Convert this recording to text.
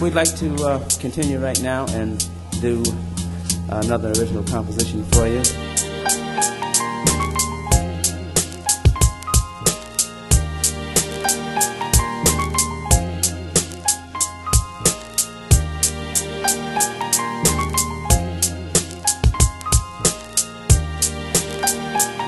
We'd like to uh, continue right now and do another original composition for you. Thank